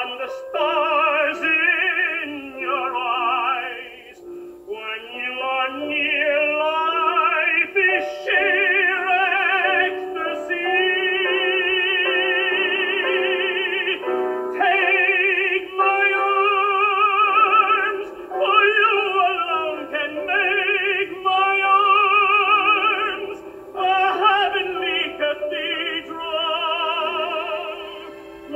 and the stars in your eyes. When you are near, life is sheer